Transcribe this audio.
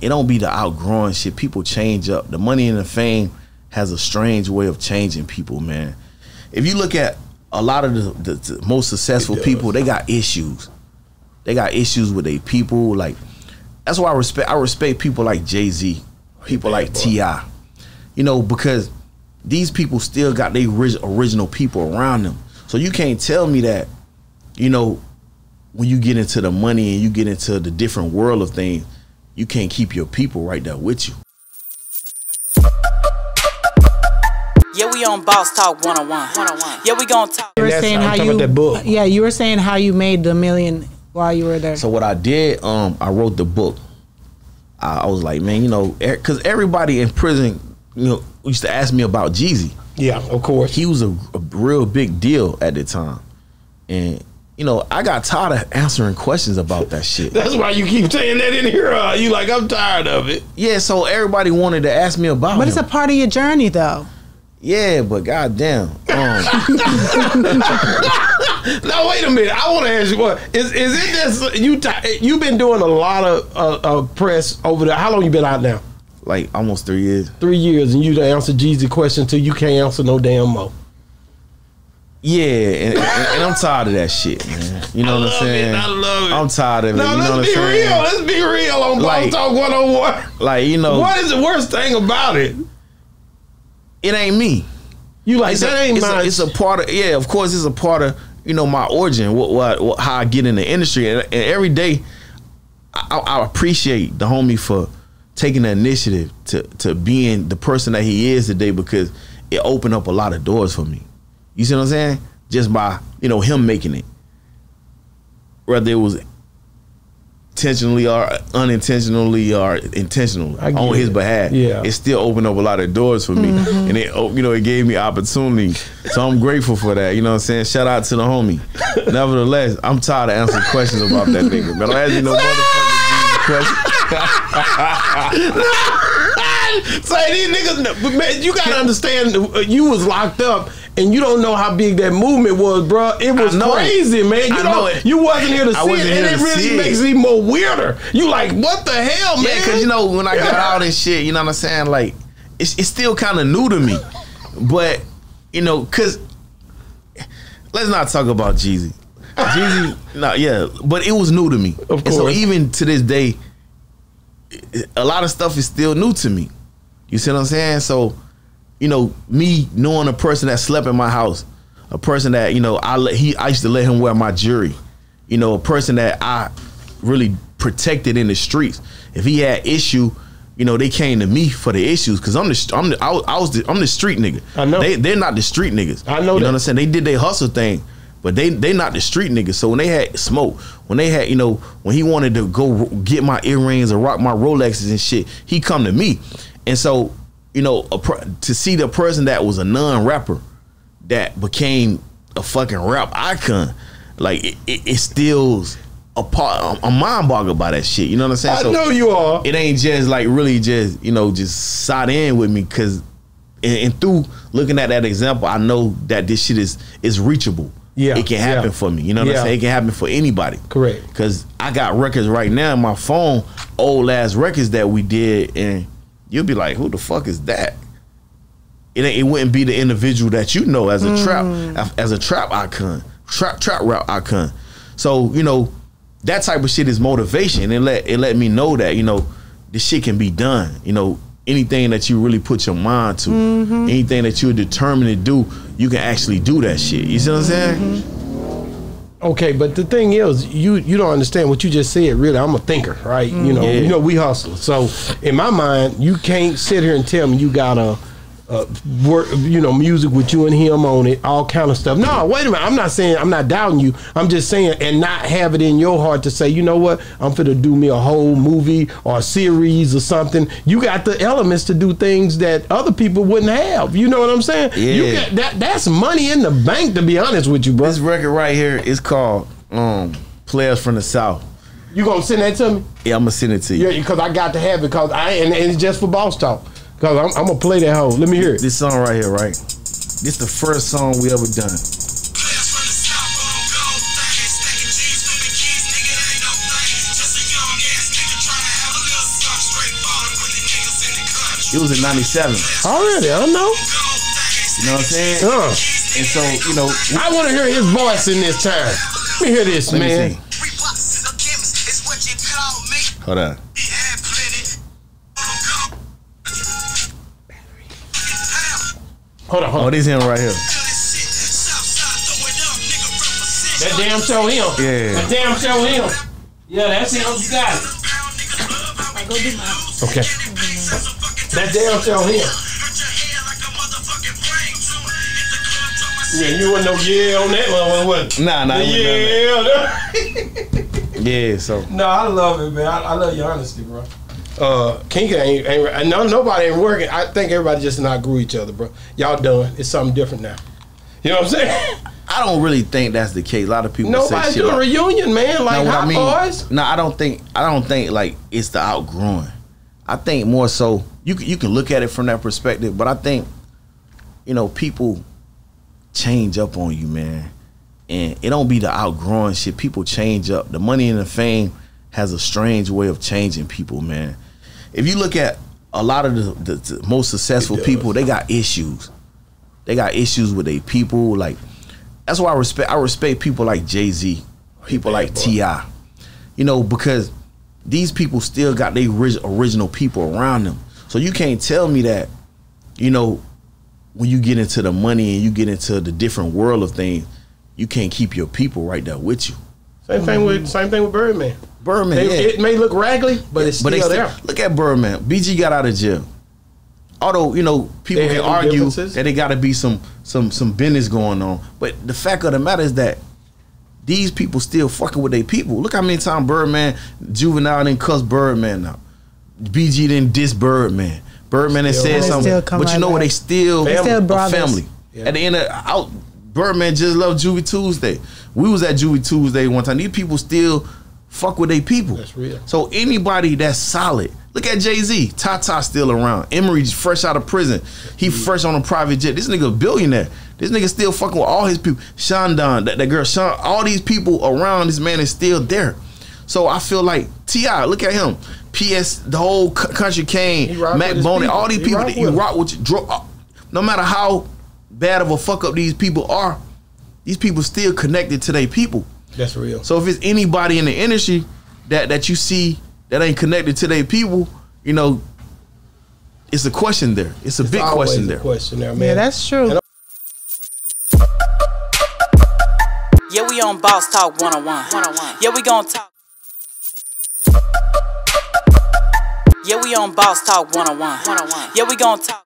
it don't be the outgrowing shit. People change up. The money and the fame has a strange way of changing people, man. If you look at a lot of the, the, the most successful people, they got issues. They got issues with their people. Like that's why I respect. I respect people like Jay Z, people like T.I. You know because these people still got their original people around them. So you can't tell me that, you know, when you get into the money and you get into the different world of things, you can't keep your people right there with you. Yeah, we on Boss Talk 101. 101. Yeah, we gonna talk. You were saying how you that book. Yeah, you were saying how you made the million while you were there. So what I did, um, I wrote the book. I, I was like, man, you know, because everybody in prison, you know, used to ask me about Jeezy. Yeah, of course. He was a, a real big deal at the time, and you know, I got tired of answering questions about that shit. That's why you keep saying that in here. Uh, you like, I'm tired of it. Yeah, so everybody wanted to ask me about. But him. it's a part of your journey, though. Yeah, but goddamn. Um, now wait a minute. I want to ask you what is is it this you t- you've been doing a lot of uh, uh, press over there. How long you been out now? Like almost three years. Three years, and you to answer Jeezy question till you can't answer no damn more. Yeah, and, and, and, I'm tired of that shit, man. You know I what I'm saying? It, I love it. I'm tired of it. No, you let's know be what I'm real. Let's be real on Like- Talk 101. Like you know, What is the worst thing about it? it ain't me. You like It's that a, ain't it's, my. a, it's a part of yeah. Of course, it's a part of you know my origin. What, what, what how I get in the industry, and, and every day I, I appreciate the homie for taking the initiative to to being the person that he is today because it opened up a lot of doors for me. You see what I'm saying? Just by you know him making it, whether it was intentionally or unintentionally or intentionally on his it. behalf. Yeah. it still opened up a lot of doors for me, mm-hmm. and it oh, you know it gave me opportunity. So I'm grateful for that. You know what I'm saying? Shout out to the homie. Nevertheless, I'm tired of answering questions about that nigga. But don't ask me no motherfucking Jeezy question. Say these niggas, but man, you gotta understand. uh, You was locked up, and you don't know how big that movement was, bro. It was know it. crazy, man. You I know it. You wasn't here to see it, and it really makes it even more weirder. You like, what the hell, man? Yeah, because you know when I got out and shit, you know what I'm saying? Like it's it's still kind of new to me, but you know, cause let's not talk about Jeezy. Jeezy, no, yeah, but it was new to me. Of And so even to this day, a lot of stuff is still new to me. You see what I'm saying? So, you know, me knowing a person that slept in my house, a person that you know I let he I used to let him wear my jewelry, you know, a person that I really protected in the streets. If he had issue, you know, they came to me for the issues because I'm the I'm the I was, I was the, I'm the street nigga. I know. they they're not the street niggas. I know You that. know what I'm saying? They did their hustle thing. But they they not the street niggas. So when they had smoke, when they had you know when he wanted to go get my earrings or rock my Rolexes and shit, he come to me, and so you know a, to see the person that was a non rapper that became a fucking rap icon, like it, it, it stills a part. I'm mind boggled by that shit. You know what I'm saying? I know you are. It ain't just like really just you know just side in with me because and, and through looking at that example, I know that this shit is is reachable. Yeah, it can happen yeah. for me. You know what Yeah. I'm saying? It can happen for anybody. Correct. Because I got records right now in my phone, old ass records that we did, and you'll be like, "Who the fuck is that?" It ain't, it wouldn't be the individual that you know as a Mm. trap as a trap icon, trap trap rap icon. So you know that type of shit is motivation. It let it let me know that you know this shit can be done. You know anything that you really put your mind to, Mm-hmm. anything that you're determined to do, you can actually do that shit. You see what I'm saying? Mm-hmm. Okay, but the thing is, you you don't understand what you just said. Really, I'm a thinker, right? You mm. know, Yeah. you know, we hustle. So in my mind, you can't sit here and tell me you got a. Uh, work, you know, music with you and him on it, all kind of stuff. No, wait a minute. I'm not saying I'm not doubting you. I'm just saying, and not have it in your heart to say, you know what, I'm finna do me a whole movie or a series or something. You got the elements to do things that other people wouldn't have. You know what I'm saying? You Yeah. got that. That's money in the bank. To be honest with you, bro. This record right here is called um, "Players from the South." You gonna send that to me? Yeah, I'm gonna send it to you. Yeah, because I got to have it. Cause I and, and it's just for boss talk. Cause I'm, I'm gonna play that hoe. Let me hear it. This song right here, right? This the first song we ever done. Players from the south on gold things, stacking G's with the keys, nigga, it ain't no thing. Just a young ass nigga tryna have a little stuff straight. It was in '97. Already, I don't know. You know what I'm saying? Uh, And so, you know, I want to hear his voice in this time. Let me hear this, let man. see. Reebok, Hold on, hold Oh, on. this him right here. That damn show him. Yeah. That damn show him. Yeah, that's him. You got it. Okay. That damn show him. Yeah, you wouldn't know yeah on that one, was Nah, nah. it wasn't Yeah. Yeah, so no, I love it, man. I, I love your honesty, bro. Uh, Kinka ain't, ain't know nobody ain't working. I think everybody just not grew each other, bro. Y'all done. It's something different now. You know what I'm saying? I don't really think that's the case. A lot of people say Nobody's shit doing a like, reunion, man. Like hot I mean, boys. No, I don't think I don't think like it's the outgrowing. I think more so you can, you can look at it from that perspective, but I think you know people change up on you, man, and it don't be the outgrowing shit. People change up. The money and the fame has a strange way of changing people, man. If you look at a lot of the, the, the most successful people, they got issues. They got issues with their people. Like that's why I respect. I respect people like Jay Z, people like. T.I. You know because these people still got their original people around them. So you can't tell me that, you know, when you get into the money and you get into the different world of things, you can't keep your people right there with you. Same thing with same thing with Birdman. Birdman, They, yeah. It may look raggedy, but it's but still they there. look at Birdman. BG got out of jail. Although you know people can argue that it got to be some some some business going on, but the fact of the matter is that these people still fucking with their people. Look how many times Birdman, Juvenile didn't cuss Birdman out. BG didn't diss Birdman. Birdman had Still- said something, still come but you know what? They still They still a family. Yeah. At the end of out, Birdman just loved Juvie Tuesday. We was at Juvie Tuesday one time. These people still fuck with their people. That's real. So anybody that's solid, look at Jay Z. Tata still around. Emory's fresh out of prison. He fresh on a private jet. This nigga a billionaire. This nigga still fucking with all his people. Sean Don, that, that girl Sean, all these people around this man is still there. So I feel like T.I, look at him. PS, the whole country came. Mac Boney, all these He people that you rock with. You, dro- uh, no matter how bad of a fuck up these people are, these people still connected to their people. That's real. So if it's anybody in the industry that that you see that ain't connected to their people, you know, it's a question there. It's a It's big always question a there. Question there, man. Yeah, that's true. And Yeah, we on Boss Talk 101. Yeah, we gon' talk. Yeah, we on Boss Talk 101. Yeah, we gon' talk.